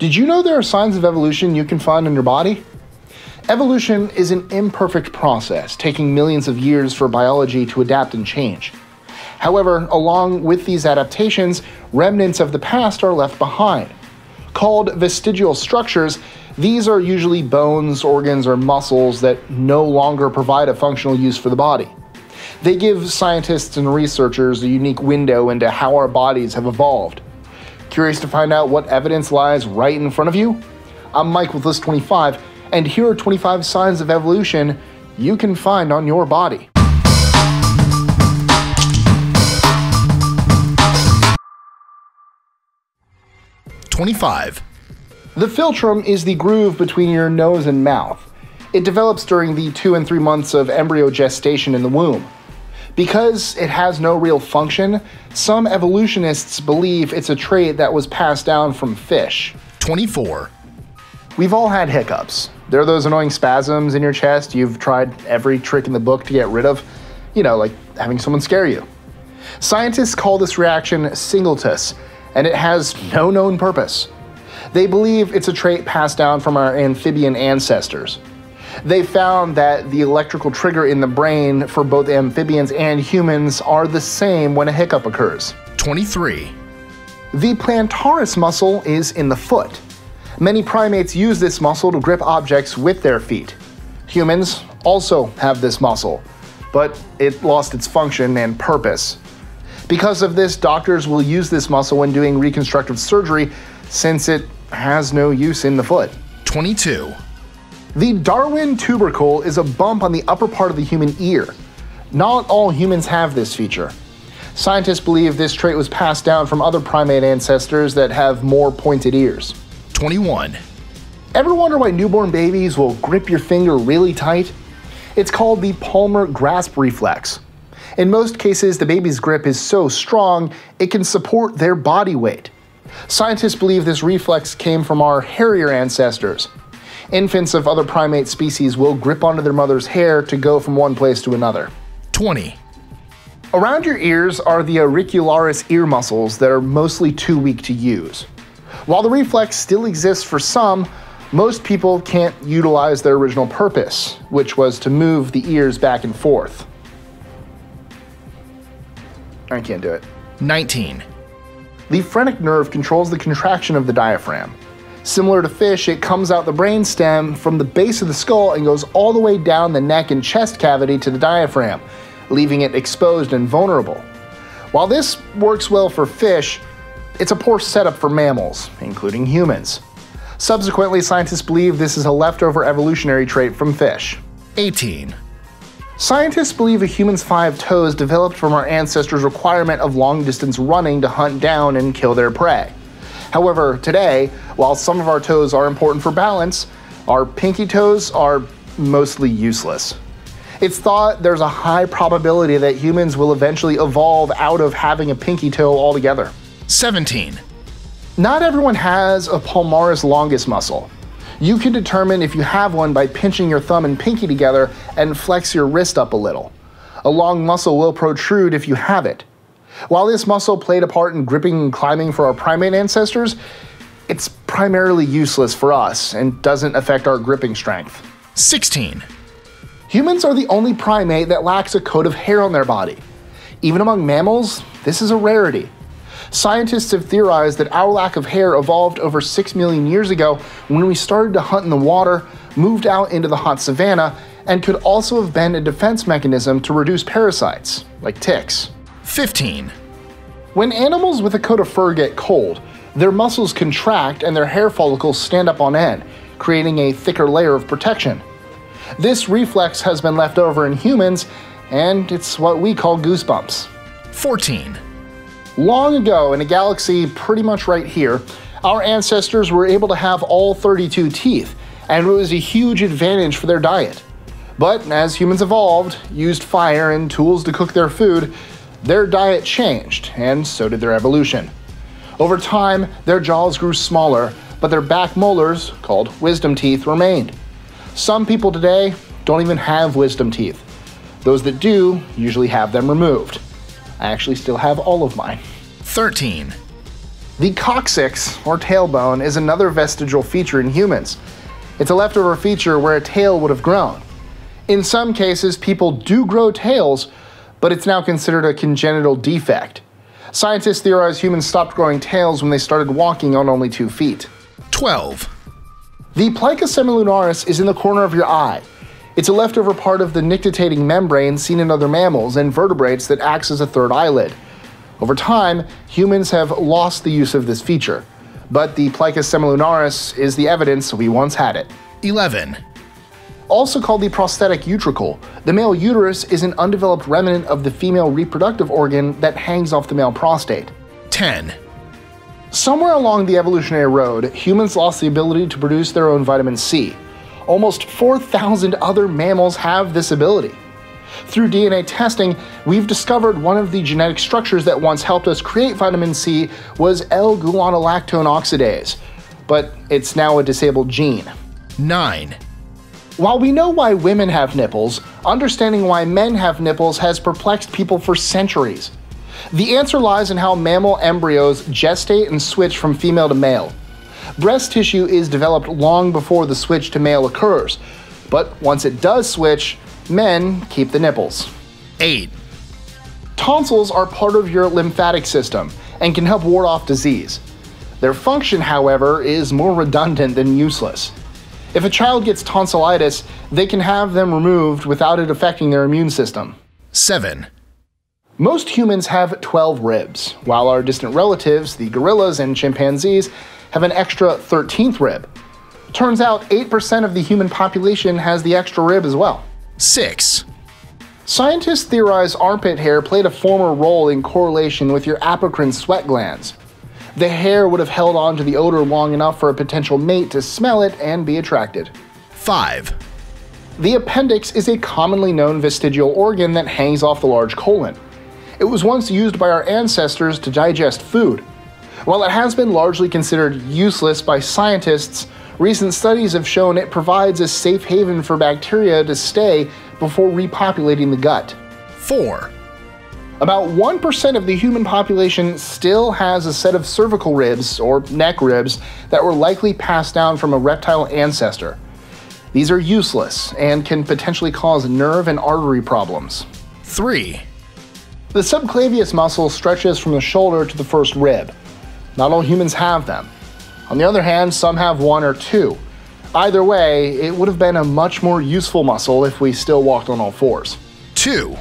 Did you know there are signs of evolution you can find in your body? Evolution is an imperfect process, taking millions of years for biology to adapt and change. However, along with these adaptations, remnants of the past are left behind. Called vestigial structures, these are usually bones, organs, or muscles that no longer provide a functional use for the body. They give scientists and researchers a unique window into how our bodies have evolved. Curious to find out what evidence lies right in front of you? I'm Mike with List 25, and here are 25 signs of evolution you can find on your body. Twenty-five. The philtrum is the groove between your nose and mouth. It develops during the two and three months of embryo gestation in the womb. Because it has no real function, some evolutionists believe it's a trait that was passed down from fish. 24. We've all had hiccups. There are those annoying spasms in your chest you've tried every trick in the book to get rid of. You know, like having someone scare you. Scientists call this reaction singultus, and it has no known purpose. They believe it's a trait passed down from our amphibian ancestors. They found that the electrical trigger in the brain for both amphibians and humans are the same when a hiccup occurs. 23. The plantaris muscle is in the foot. Many primates use this muscle to grip objects with their feet. Humans also have this muscle, but it lost its function and purpose. Because of this, doctors will use this muscle when doing reconstructive surgery since it has no use in the foot. 22. The Darwin tubercle is a bump on the upper part of the human ear. Not all humans have this feature. Scientists believe this trait was passed down from other primate ancestors that have more pointed ears. 21. Ever wonder why newborn babies will grip your finger really tight? It's called the palmar grasp reflex. In most cases, the baby's grip is so strong it can support their body weight. Scientists believe this reflex came from our hairier ancestors. Infants of other primate species will grip onto their mother's hair to go from one place to another. 20. Around your ears are the auricularis ear muscles that are mostly too weak to use. While the reflex still exists for some, most people can't utilize their original purpose, which was to move the ears back and forth. I can't do it. 19. The phrenic nerve controls the contraction of the diaphragm. Similar to fish, it comes out the brainstem from the base of the skull and goes all the way down the neck and chest cavity to the diaphragm, leaving it exposed and vulnerable. While this works well for fish, it's a poor setup for mammals, including humans. Subsequently, scientists believe this is a leftover evolutionary trait from fish. 18. Scientists believe a human's five toes developed from our ancestors' requirement of long distance running to hunt down and kill their prey. However, today, while some of our toes are important for balance, our pinky toes are mostly useless. It's thought there's a high probability that humans will eventually evolve out of having a pinky toe altogether. 17. Not everyone has a palmaris longus muscle. You can determine if you have one by pinching your thumb and pinky together and flex your wrist up a little. A long muscle will protrude if you have it. While this muscle played a part in gripping and climbing for our primate ancestors, it's primarily useless for us and doesn't affect our gripping strength. 16. Humans are the only primate that lacks a coat of hair on their body. Even among mammals, this is a rarity. Scientists have theorized that our lack of hair evolved over 6 million years ago when we started to hunt in the water, moved out into the hot savanna, and could also have been a defense mechanism to reduce parasites, like ticks. 15. When animals with a coat of fur get cold, their muscles contract and their hair follicles stand up on end, creating a thicker layer of protection. This reflex has been left over in humans, and it's what we call goosebumps. 14. Long ago, in a galaxy pretty much right here, our ancestors were able to have all 32 teeth, and it was a huge advantage for their diet. But as humans evolved, used fire and tools to cook their food, their diet changed, and so did their evolution. Over time, their jaws grew smaller, but their back molars, called wisdom teeth, remained. Some people today don't even have wisdom teeth. Those that do usually have them removed. I actually still have all of mine. 13. The coccyx, or tailbone, is another vestigial feature in humans. It's a leftover feature where a tail would have grown. In some cases, people do grow tails, but it's now considered a congenital defect. Scientists theorize humans stopped growing tails when they started walking on only two feet. 12, The plica semilunaris is in the corner of your eye. It's a leftover part of the nictitating membrane seen in other mammals and vertebrates that acts as a third eyelid. Over time, humans have lost the use of this feature, but the plica semilunaris is the evidence we once had it. 11, Also called the prostatic utricle, the male uterus is an undeveloped remnant of the female reproductive organ that hangs off the male prostate. 10, Somewhere along the evolutionary road, humans lost the ability to produce their own vitamin C. Almost 4,000 other mammals have this ability. Through DNA testing, we've discovered one of the genetic structures that once helped us create vitamin C was L-gulonolactone oxidase, but it's now a disabled gene. 9, While we know why women have nipples, understanding why men have nipples has perplexed people for centuries. The answer lies in how mammal embryos gestate and switch from female to male. Breast tissue is developed long before the switch to male occurs, but once it does switch, men keep the nipples. 8, Tonsils are part of your lymphatic system and can help ward off disease. Their function, however, is more redundant than useless. If a child gets tonsillitis, they can have them removed without it affecting their immune system. 7, Most humans have 12 ribs, while our distant relatives, the gorillas and chimpanzees, have an extra 13th rib. Turns out 8% of the human population has the extra rib as well. 6, Scientists theorize armpit hair played a former role in correlation with your apocrine sweat glands. The hair would have held on to the odor long enough for a potential mate to smell it and be attracted. 5, The appendix is a commonly known vestigial organ that hangs off the large colon. It was once used by our ancestors to digest food. While it has been largely considered useless by scientists, recent studies have shown it provides a safe haven for bacteria to stay before repopulating the gut. 4, About 1% of the human population still has a set of cervical ribs, or neck ribs, that were likely passed down from a reptile ancestor. These are useless and can potentially cause nerve and artery problems. 3, The subclavius muscle stretches from the shoulder to the first rib. Not all humans have them. On the other hand, some have one or two. Either way, it would have been a much more useful muscle if we still walked on all fours. 2,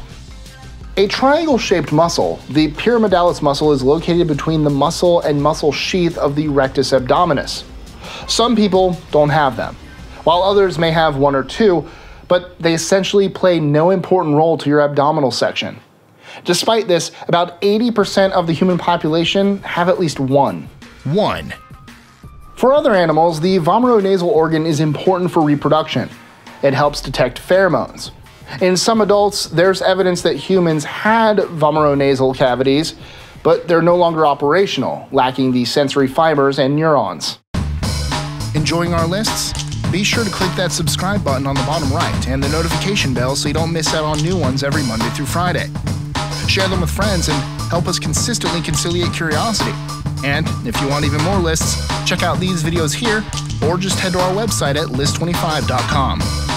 A triangle shaped muscle, the pyramidalis muscle, is located between the muscle and muscle sheath of the rectus abdominis. Some people don't have them, while others may have one or two, but they essentially play no important role to your abdominal section. Despite this, about 80% of the human population have at least one. 1, For other animals, the vomeronasal organ is important for reproduction. It helps detect pheromones. In some adults, there's evidence that humans had vomeronasal cavities, but they're no longer operational, lacking the sensory fibers and neurons. Enjoying our lists? Be sure to click that subscribe button on the bottom right and the notification bell so you don't miss out on new ones every Monday through Friday. Share them with friends and help us consistently conciliate curiosity. And if you want even more lists, check out these videos here or just head to our website at list25.com.